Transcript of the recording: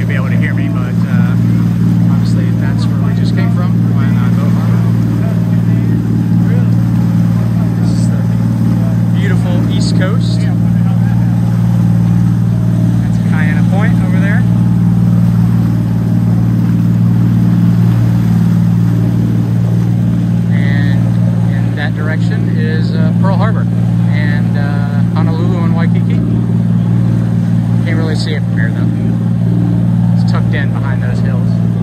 me, but uh, obviously that's where we just came from when uh, Boat Harbor. This is the beautiful East Coast. That's Kaena Point over there. And in that direction is uh, Pearl Harbor and uh, Honolulu and Waikiki. Can't really see it from here though. In behind those hills.